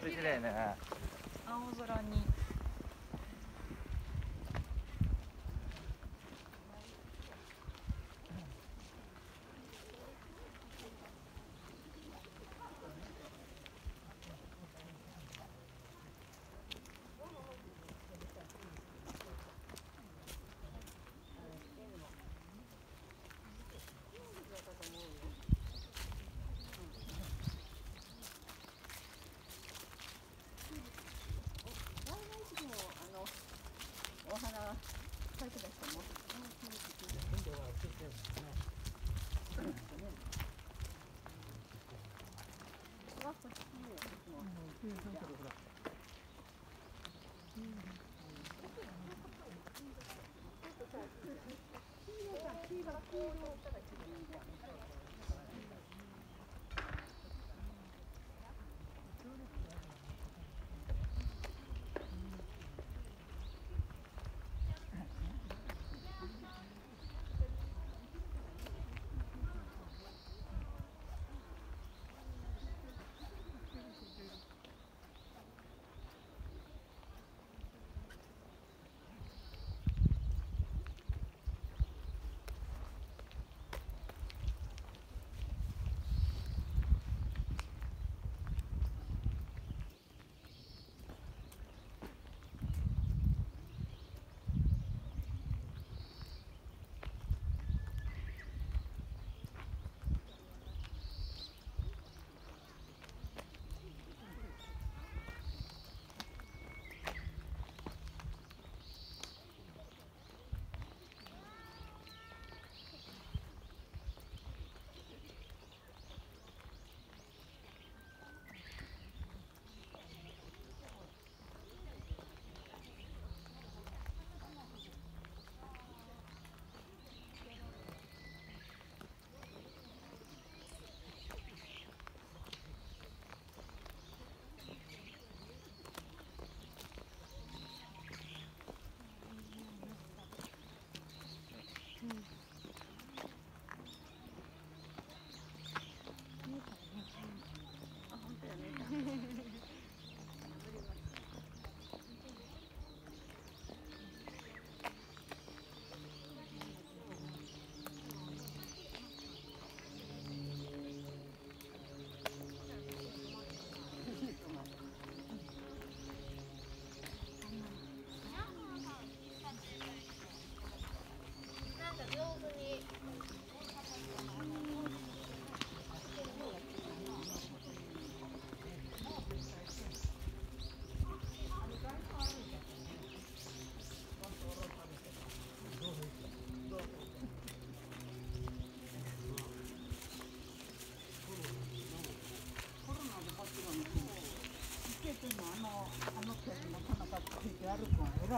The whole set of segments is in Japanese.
綺麗ね。青空に。咲いてた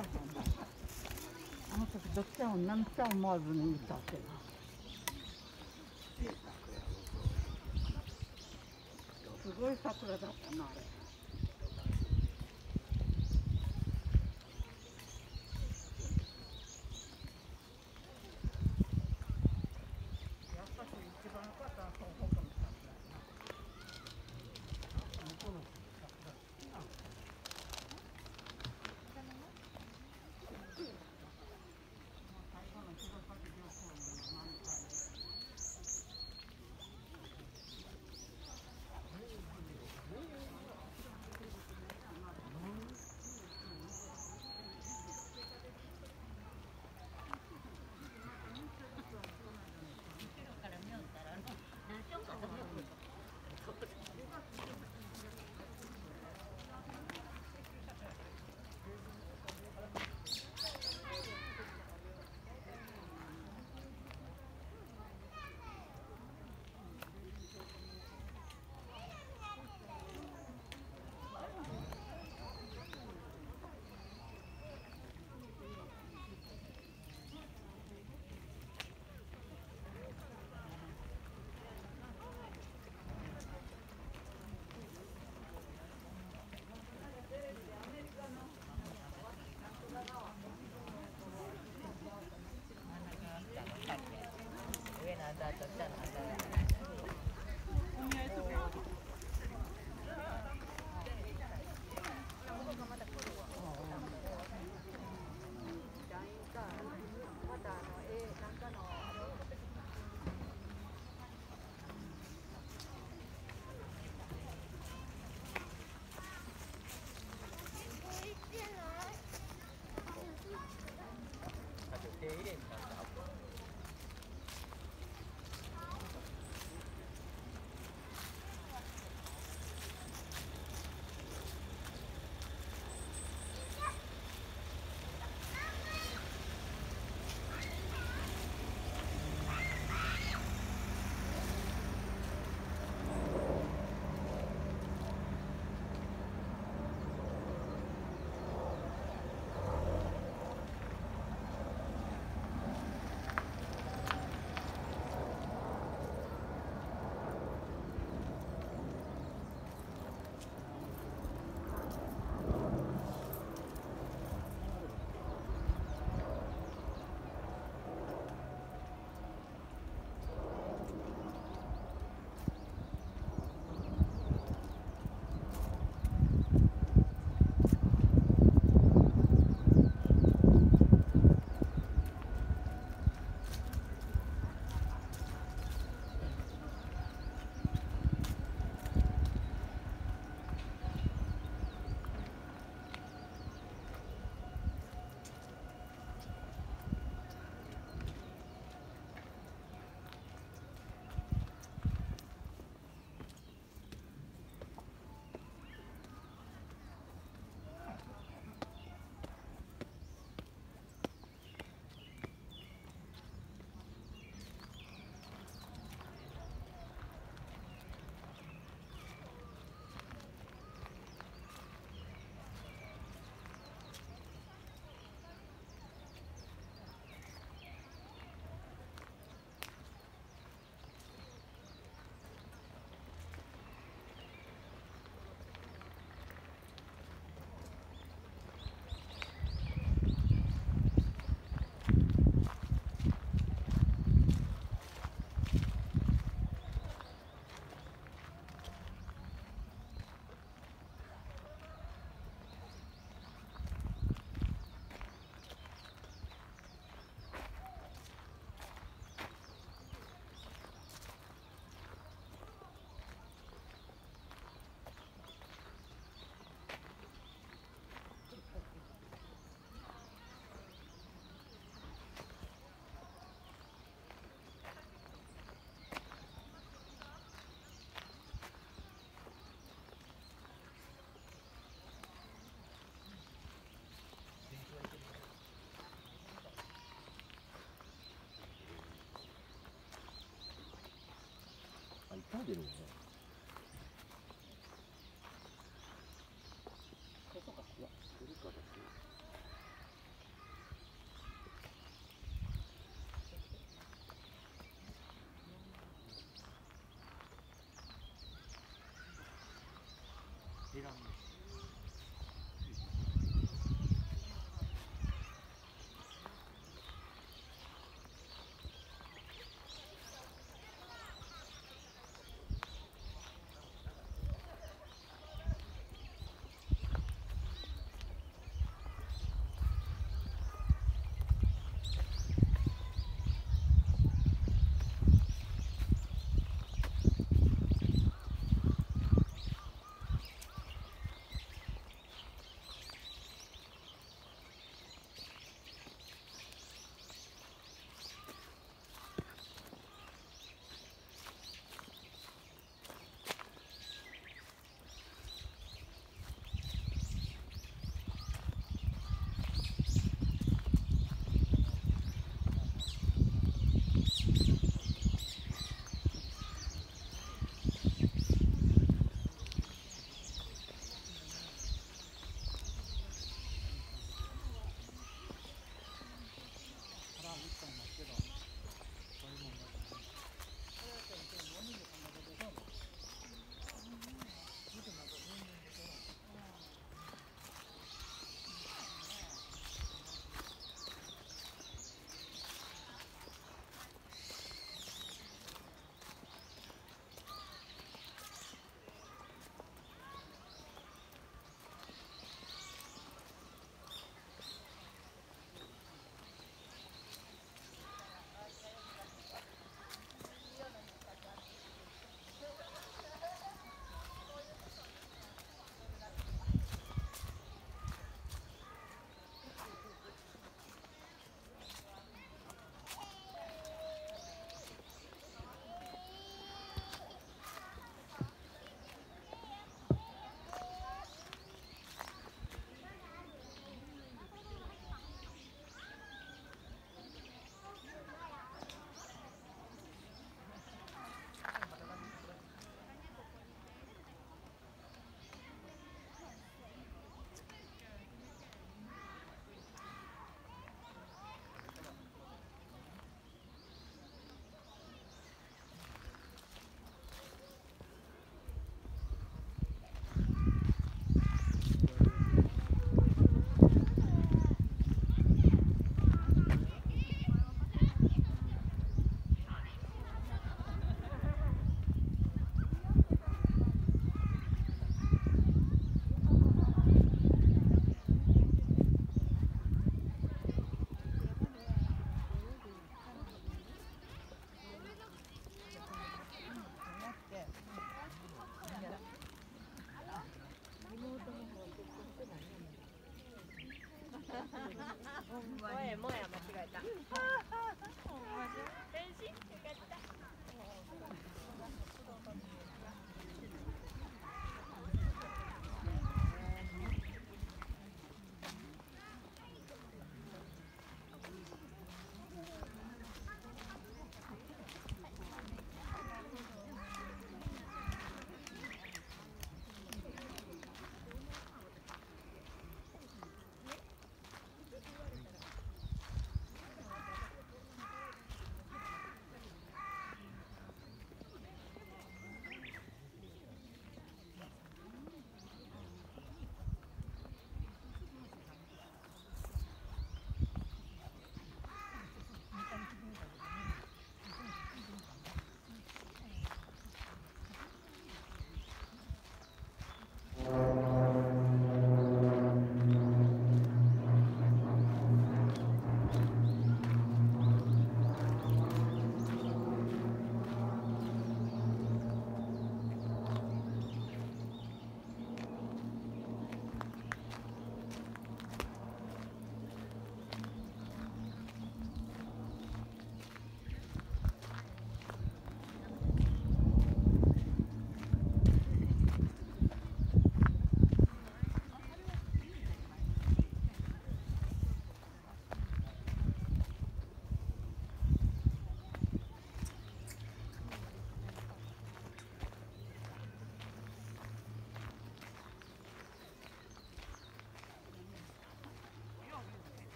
る子は偉いと思うあの時どっちも何ちゃ思わずに見たってなすごい桜だったなあれ。んでるよねそうかいや出るかだけいらん